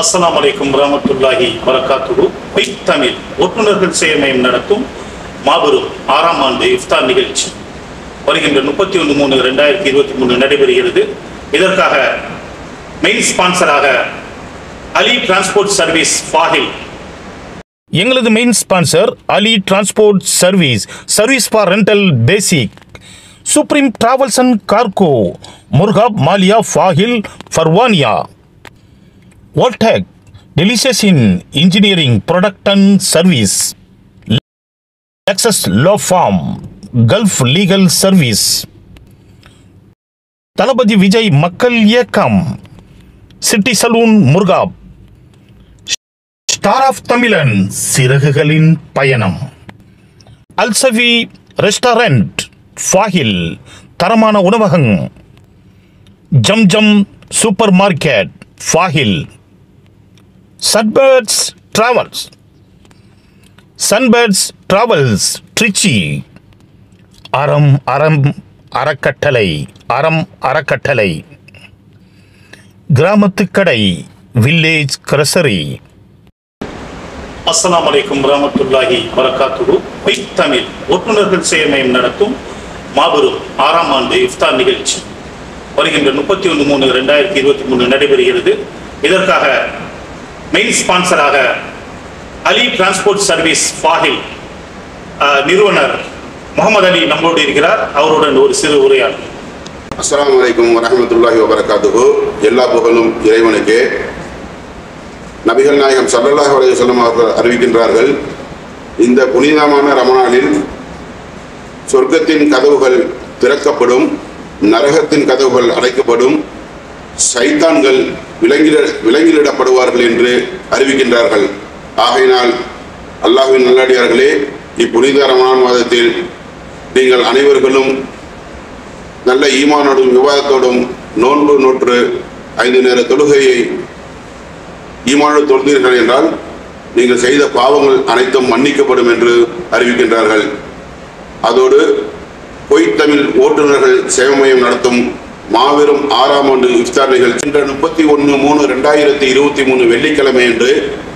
அஸ்லாம் அலைக்கும் வரமத்துல்லாஹி வரகாத்துகு குயிக் தமிழ் ஒட்டுநர்கள் சேமையம் நடத்தும் மாபெரும் ஆறாம் ஆண்டு இஃப்தார் நிகழ்ச்சி. வருகின்ற முப்பத்தி ஒன்று மூணு ரெண்டாயிரத்தி இருபத்தி மூணு நடைபெறுகிறது. இதற்காக மெயின் ஸ்பான்சராக அலி டிரான்ஸ்போர்ட் சர்வீஸ் ஃபாஹில். எங்களது main sponsor Ali transport service service for rental basic supreme travels and cargo Mirqab Maliya Fahaheel Farwaniya. Voltec, delicious in engineering, product and service. Lexus Law Firm, Gulf Legal Service. Thalapathy Vijay மக்கள் இயக்கம். City saloon Mirqab star of தமிழன் சிறகுகளின் பயணம். அல்சவி restaurant Fahaheel தரமான உணவகம். Zam Zam supermarket Fahaheel Sunbirds travels Sunbirds travels Trichy அறம் அறம் அறக்கட்டளை அறம் அறக்கட்டளை கிராமத்துக்கடை வில்லேஜ் கிரசரி அஸ்லாம் அலைக்கும் ரஹமத்துல்லாஹி வரகாத்துரு தமிழ் ஒட்டுநர்கள் சேமையம் நடத்தும் மாபெரும் ஆறாம் ஆண்டு இஃப்தார் நிகழ்ச்சி. வருகின்ற முப்பத்தி ஒன்று மூணு ரெண்டாயிரத்தி இருபத்தி மூணு நடைபெறுகிறது. இதற்காக மெயின் ஸ்பான்சராக அலி டிரான்ஸ்போர்ட் சர்வீஸ் ஃபாஹில் நிறுவனர் முகமது அலி நம்மோடு இருக்கிறார். அவருடன் ஒரு சிறு உரையாடல். அஸ்ஸலாமு வலைக்கம் வரமத்துல்லாஹி வபரகாத்துகு எல்லா புகழும் இறைவனுக்கே. நபிகள் நாயகம் சல்லல்லாஹ் அலைஹி வஸல்லம் அவர்கள் அறிவிக்கின்றார்கள் இந்த புனிதமான ரமணானில் சொர்க்கத்தின் கதவுகள் திறக்கப்படும் நரகத்தின் கதவுகள் அடைக்கப்படும் சைத்தான்கள் விலங்கிட விலங்கிலிடப்படுவார்கள் என்று அறிவிக்கின்றார்கள். ஆகையினால் அல்லாஹின் நல்லடியார்களே இப்புனித ரமணான் மாதத்தில் நீங்கள் அனைவர்களும் நல்ல ஈமானோடும் விவாதத்தோடும் நோன்பு நோற்று ஐந்து நேர தொழுகையை ஈமானோடு தொழுந்தீர்கள் என்றால் நீங்கள் செய்த பாவங்கள் அனைத்தும் மன்னிக்கப்படும் என்று அறிவிக்கின்றார்கள். அதோடு பொய்த்தமிழ் ஓட்டுநர்கள் சேவை மையம் நடத்தும் மாபெரும் ஆறாம் ஆண்டு இஃப்தார் நிகழ்ச்சி. இன்று முப்பத்தி ஒன்று மூணு ரெண்டாயிரத்தி இருபத்தி மூணு வெள்ளிக்கிழமை அன்று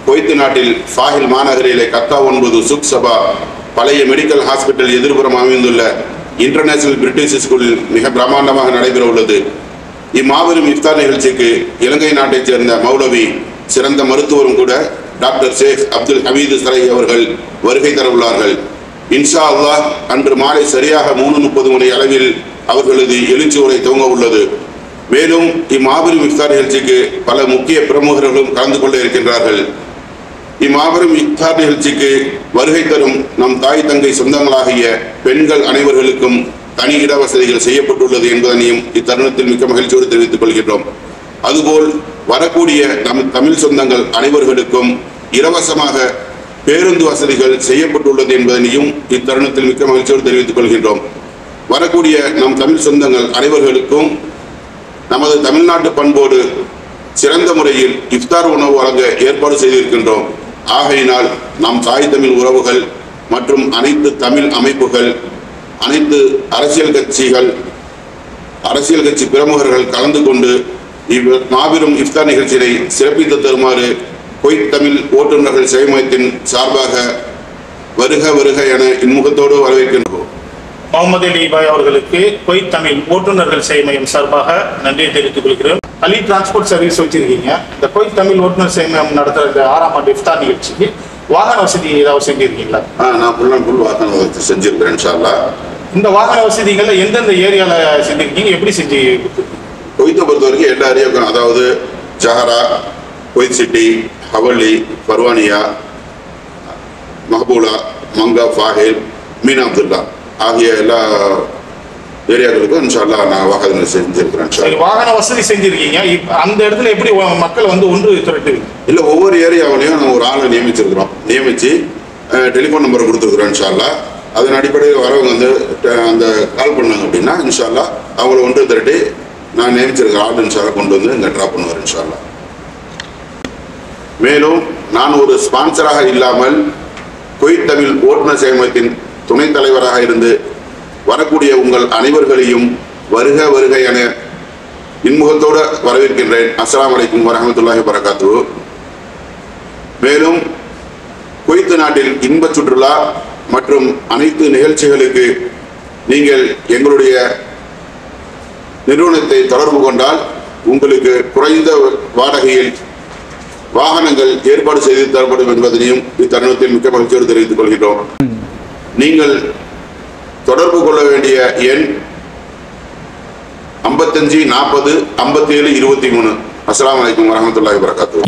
குவைத்து நாட்டில் ஃபாஹில் மாநகரிலே கத்தா ஒன்பது சுக் சபா பழைய மெடிக்கல் ஹாஸ்பிட்டல் எதிர்புறம் அமைந்துள்ள இன்டர்நேஷனல் பிரிட்டிஷ் ஸ்கூலில் மிக பிரமாண்டமாக நடைபெற உள்ளது. இம்மாபெரும் இஃப்தார் நிகழ்ச்சிக்கு இலங்கை நாட்டைச் சேர்ந்த மௌலவி சிறந்த மருத்துவரும் கூட டாக்டர் ஷேக் அப்துல் ஹமீது சரை அவர்கள் வருகை தர உள்ளார்கள் இன்ஷா அல்லாஹ் அன்று மாலை சரியாக மூணு முப்பது மணி அளவில் அவர்களது எழுச்சி உரை துவங்க உள்ளது. மேலும் இம்மாபெரும் இஃப்தார் நிகழ்ச்சிக்கு பல முக்கிய பிரமுகர்களும் கலந்து கொள்ள இருக்கின்றார்கள். இம்மாபெரும் இஃப்தார் நிகழ்ச்சிக்கு வருகை தரும் நம் தாய் தங்கை சொந்தங்களாகிய பெண்கள் அனைவர்களுக்கும் தனி இட வசதிகள் செய்யப்பட்டுள்ளது என்பதனையும் இத்தருணத்தில் மிக்க மகிழ்ச்சியோடு தெரிவித்துக் கொள்கின்றோம். அதுபோல் வரக்கூடிய நம் தமிழ் சொந்தங்கள் அனைவர்களுக்கும் இலவசமாக பேருந்து வசதிகள் செய்யப்பட்டுள்ளது என்பதனையும் இத்தருணத்தில் மிக்க மகிழ்ச்சியோடு தெரிவித்துக் கொள்கின்றோம். வரக்கூடிய நம் தமிழ் சொந்தங்கள் அனைவர்களுக்கும் நமது தமிழ்நாட்டு பண்போடு சிறந்த முறையில் இஃப்தார் உணவு வழங்க ஏற்பாடு செய்திருக்கின்றோம். ஆகையினால் நம் தாய் தமிழ் உறவுகள் மற்றும் அனைத்து தமிழ் அமைப்புகள் அனைத்து அரசியல் கட்சிகள் அரசியல் கட்சி பிரமுகர்கள் கலந்து கொண்டு இவ் மாபெரும் இஃப்தார் நிகழ்ச்சியை சிறப்பித்து தருமாறு கொய்த் தமிழ் ஓட்டுநர்கள் சேமயத்தின் சார்பாக வருக வருக என இன்முகத்தோடு வரவேற்கின்றோம். முகமது அலி பாய் அவர்களுக்கு குவைத் தமிழ் ஓட்டுநர்கள் சேமையம் சார்பாக நன்றியை தெரிவித்துக் கொள்கிறோம் அலி டிரான்ஸ்போர்ட் சர்வீஸ் வச்சிருக்கீங்க. இந்த குவைத் தமிழ் ஓட்டுநர் சேமையம் நடத்துகிற இந்த ஆறாம் ஆண்டு இஃப்தார் நிகழ்ச்சிக்கு வாகன வசதி ஏதாவது செஞ்சிருக்கீங்களா? நான் ஃபுல் அண்ட் ஃபுல் வாகன வசதி செஞ்சிருக்கிறேன் அல்லாஹ் இந்த வாகன வசதிகளை எந்தெந்த ஏரியால செஞ்சிருக்கீங்க? எப்படி செஞ்சு? கொய்த்தை பொறுத்த வரைக்கும் எல்லா ஏரியாவுக்கும் அதாவது Jahra Kuwait city Hawally Farwaniya Mahboula Mangaf Fahaheel Mina Abdullah. ஆகிய எல்லா ஏரியாக்களுக்கும் இன்ஷா அல்லாஹ் நான் வாகனம் செஞ்சிருக்கிறேன். வாகன வசதி செஞ்சிருக்கீங்க. அந்த இடத்துல எப்படி மக்கள் வந்து ஒன்று திரட்டுவீங்க இல்லை ஒவ்வொரு ஏரியாவிலையும் நம்ம ஒரு ஆளை நியமிச்சிருக்கிறோம். நியமித்து டெலிஃபோன் நம்பர் கொடுத்துருக்குறோம் இன்ஷா அல்லாஹ் அதன் அடிப்படையில் வரவங்க வந்து அந்த கால் பண்ணாங்க அப்படின்னா இன்ஷா அல்லாஹ் அவங்கள ஒன்று திரட்டி நான் நியமிச்சிருக்கிற ஆள் இன்ஷா அல்லாஹ் கொண்டு வந்து இங்கே ட்ராப் பண்ணுவார் இன்ஷா அல்லாஹ் மேலும் நான் ஒரு ஸ்பான்சராக இல்லாமல் குவைத் தமிழ் ஓட்டுநர் சேமத்தின் துணைத் தலைவராக இருந்து வரக்கூடிய உங்கள் அனைவர்களையும் வருக வருக என இன்முகத்தோடு வரவேற்கின்றேன். அஸ்லாம் வலைக்கும் வரமத்துல்லாஹி வரகாத்து மேலும் குவைத்து நாட்டில் இன்ப சுற்றுலா மற்றும் அனைத்து நிகழ்ச்சிகளுக்கு நீங்கள் எங்களுடைய நிறுவனத்தை தொடர்பு கொண்டால் உங்களுக்கு குறைந்த வாடகையில் வாகனங்கள் ஏற்பாடு செய்து தரப்படும் என்பதனையும் இத்தருணத்தில் மிக்க மகிழ்ச்சியோடு தெரிவித்துக் கொள்கிறோம் நீங்கள் தொடர்பு கொள்ள வேண்டிய எண் ஐம்பத்தஞ்சு நாற்பது ஐம்பத்தேழு இருபத்தி மூணு. அஸ்லாம் வலைக்கம் வரமத்துல்லாஹி வரகாத்து